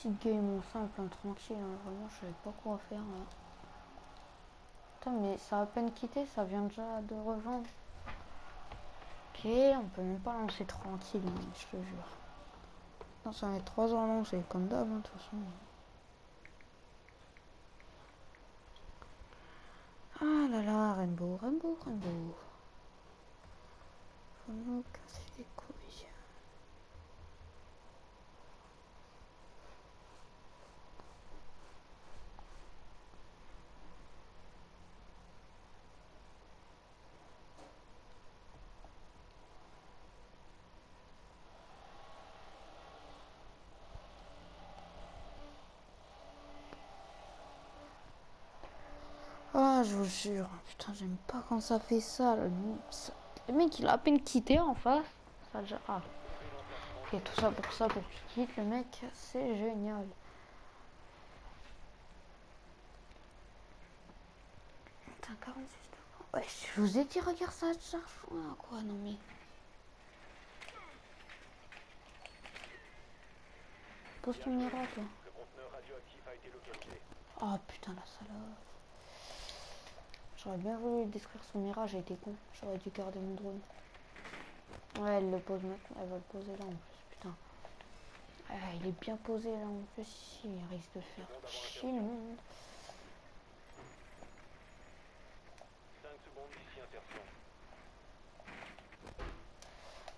petite game en simple, hein, tranquille. hein, Vraiment, je savais pas quoi faire. là. Putain, mais ça a à peine quitté, ça vient déjà de rejoindre. Ok, on peut même pas lancer tranquille, hein, je te jure. Non, ça va être 3 ans lancé, comme d'hab, hein, de toute façon. Ah là là, Rainbow, Rainbow, Rainbow. Faut nous casser. Ah, je vous jure, putain, j'aime pas quand ça fait ça. Le, ça- le mec, il a à peine quitté en face. Ça déjà. Ah. Ok, tout ça pour ça, pour que tu quittes, le mec, c'est génial. Putain, 46 secondes. Ouais, je vous ai dit, regarde ça, charge. Ah, quoi, non mais. Pose ton miroir, toi. Le conteneur radioactif a été localisé. Oh putain la salope. J'aurais bien voulu détruire son mirage, j'ai été con. J'aurais dû garder mon drone. Ouais, elle le pose maintenant. Elle va le poser là en plus, putain. Il est bien posé là en plus. Il risque de faire chier le monde. 5 secondes d'ici insertion.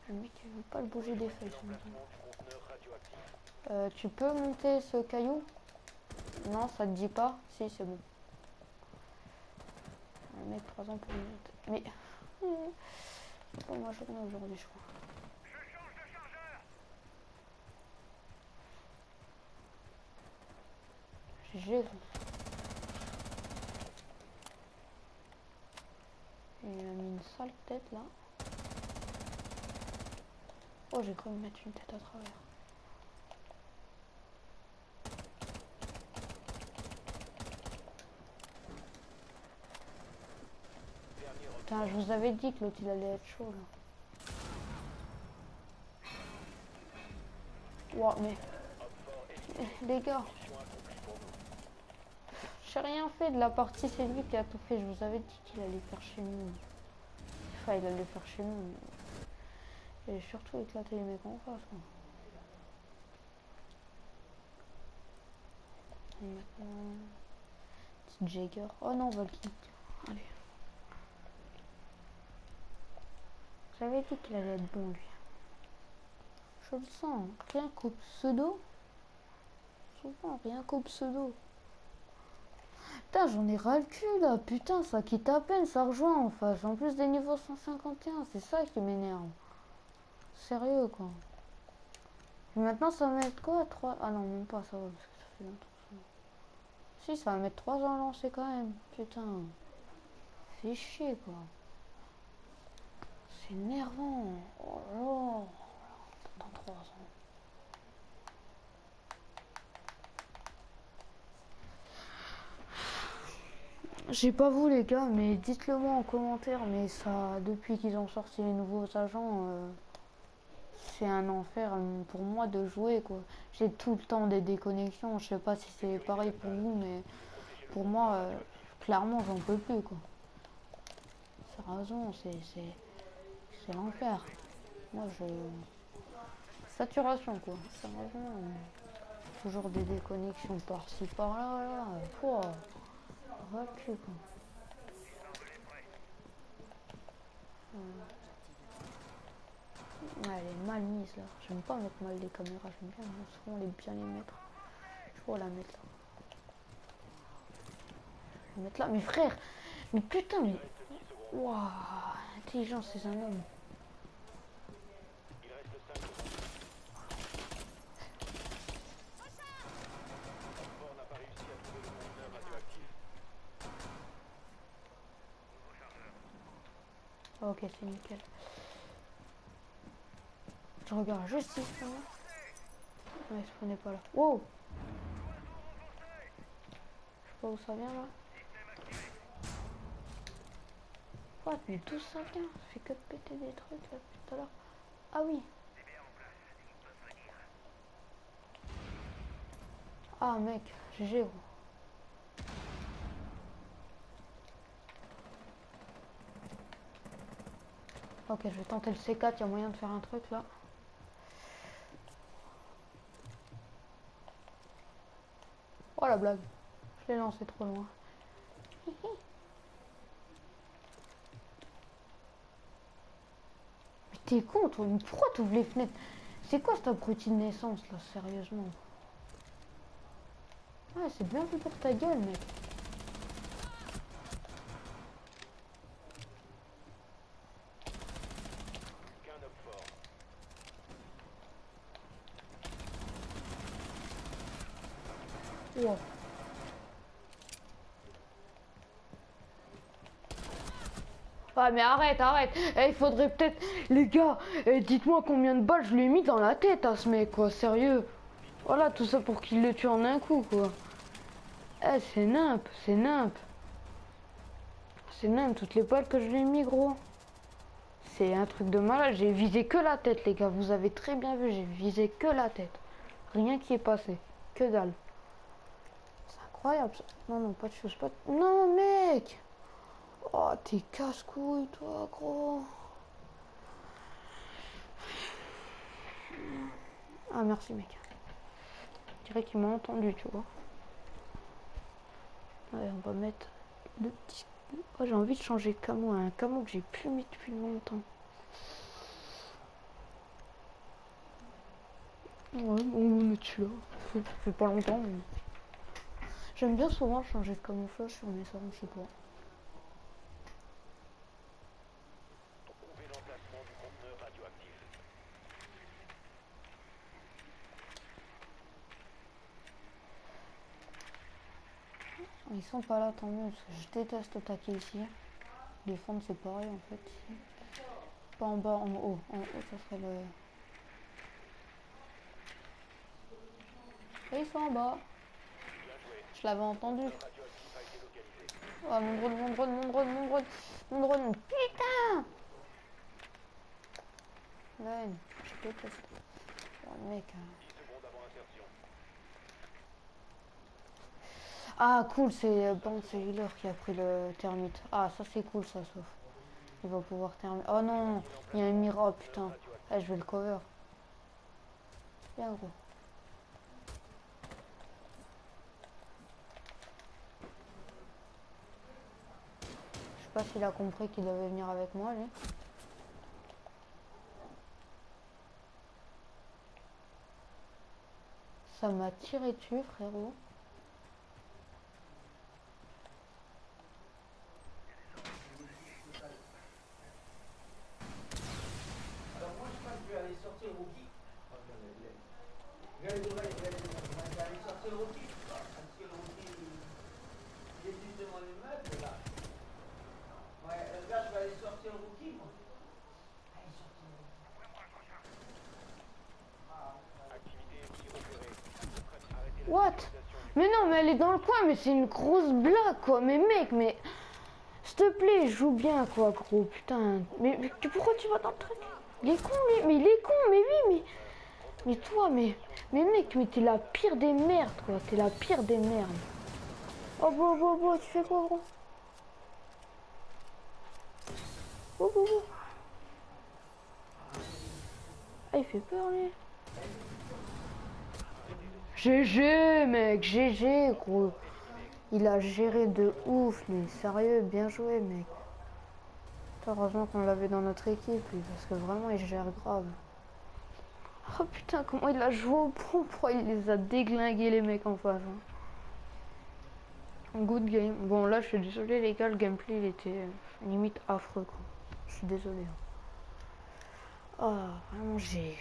Le mec il veut pas le bouger des feuilles. Euh, tu peux monter ce caillou? Non, ça te dit pas? Si, c'est bon. On met 3 ans pour le monter. Mais. C'est pas ma journée aujourd'hui, je crois. GG. Il a mis une sale tête là. Oh, j'ai cru me mettre une tête à travers. Je vous avais dit que l'autre il allait être chaud là. Mais. Les gars, j'ai rien fait de la partie, c'est lui qui a tout fait. Je vous avais dit qu'il allait faire chez nous. Enfin, il allait faire chez nous. Et surtout éclater les mecs en face. Quoi. Et maintenant. Petite Jagger. Oh non, Valky. Allez. J'avais dit qu'il allait être bon lui. Je le sens. Rien qu'au pseudo. Souvent, rien qu'au pseudo. Putain, j'en ai ras le cul là. Putain, ça quitte à peine, ça rejoint en face. En plus des niveaux 151, c'est ça qui m'énerve. Sérieux quoi. Et maintenant, ça va mettre quoi 3 Ah non, même pas, ça va parce que ça fait longtemps. Si, ça va mettre 3 ans à lancer quand même. Putain. Fait chier quoi. C'est énervant. Oh là. Dans 3 ans. J'ai pas vous les gars, mais dites-le moi en commentaire, mais ça, depuis qu'ils ont sorti les nouveaux agents, euh, c'est un enfer pour moi de jouer quoi. J'ai tout le temps des déconnexions, je sais pas si c'est pareil pour vous, mais pour moi, euh, clairement j'en peux plus quoi. C'est c'est c'est l'enfer. Moi je saturation quoi. Sérieusement, euh, toujours des déconnexions par-ci par-là, là. Ouais, elle est mal mise là. J'aime pas mettre mal les caméras, j'aime bien souvent les bien les mettre. Je vais la mettre là. Je vais mettre là. Mais frère, mais putain, mais. Waouh, intelligent, c'est un homme. Il reste 5 secondes. Le renfort n'a pas réussi à trouver le conteneur radioactif. Ok, c'est nickel. Je regarde juste ici. hein. Ouais, il spawnait pas là. Wow Je sais pas où ça vient là. What Mais d'où ça vient? Ça fait que de péter des trucs là tout à l'heure. Ah oui Ah mec, GG gros. Ok, je vais tenter le C4, il y a moyen de faire un truc là. Oh la blague. Je l'ai lancé trop loin. T'es con toi, pourquoi t'ouvres les fenêtres C'est quoi cette abruti de naissance là, sérieusement Ouais, c'est bien fait pour ta gueule mec. Ah mais arrête, arrête. Eh, il faudrait peut-être... Les gars, eh, dites-moi combien de balles je lui ai mis dans la tête à ce mec, quoi. Sérieux. Voilà, tout ça pour qu'il le tue en un coup, quoi. Eh, c'est nimp, c'est nimp. C'est nimp, toutes les balles que je lui ai mis, gros. C'est un truc de malade. J'ai visé que la tête, les gars. Vous avez très bien vu, j'ai visé que la tête. Rien qui est passé. Que dalle. C'est incroyable. ça. Non, non, pas de choses, pas de... Non, mec Oh, t'es casse-couille, toi, gros. Ah, merci, mec. Je dirais qu'il m'a entendu, tu vois. Ouais, on va mettre. Oh, j'ai envie de changer de camo, un camo que j'ai plus mis depuis longtemps. Ouais, bon, on est dessus là. Ça fait- ça fait pas longtemps, mais... J'aime bien souvent changer de camouflage sur mes armes, je. Trouvez l'emplacement du conteneur radioactif. Ils sont pas là, tant mieux, parce que je déteste attaquer ici. Défendre, c'est pareil en fait. Pas en bas, en haut. En haut, ça serait le. Ils sont en bas. Je l'avais entendu. Oh mon drone, mon drone, mon drone, mon drone, mon drone. Putain Ouais, je déteste. Oh, mec. hein. Ah cool, c'est euh, bon, c'est Healer qui a pris le termite. Ah ça c'est cool ça sauf. Il va pouvoir terminer. Oh non, il y a un mira, oh, putain. Eh, je vais le cover. Bien gros. Je sais pas s'il a compris qu'il devait venir avec moi lui. Ça m'a tiré dessus frérot. Alors moi je pense que je vais aller What? Mais non, mais elle est dans le coin, mais c'est une grosse blague, quoi. Mais mec, mais... S'il te plaît, joue bien, quoi, gros, putain. Mais, mais pourquoi tu vas dans le truc? Il est con, mais, mais il est con, mais oui, mais... Mais toi, mais... Mais mec, mais t'es la pire des merdes, quoi. T'es la pire des merdes. Oh, bon, bon, bon, tu fais quoi, gros? Oh, bon, bon. Ah, il fait peur, lui. GG, mec, GG, gros. Il a géré de ouf, lui. Sérieux, bien joué, mec. Heureusement qu'on l'avait dans notre équipe, parce que vraiment, il gère grave. Oh putain, comment il a joué au bon, pourquoi il les a déglingués, les mecs en face. hein. Good game. Bon, là, je suis désolé, les gars, le gameplay, il était euh, limite affreux, quoi. Je suis désolé. hein. Ah, vraiment, j'ai...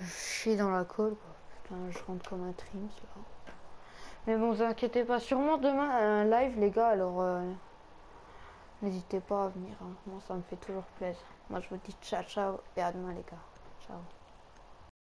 Je chie dans la colle, quoi. Putain, je rentre comme un trims, là. Mais bon, vous inquiétez pas. Sûrement demain, un live, les gars, alors... euh, N'hésitez pas à venir. hein. Moi, ça me fait toujours plaisir. Moi, je vous dis ciao, ciao, et à demain, les gars. Ciao.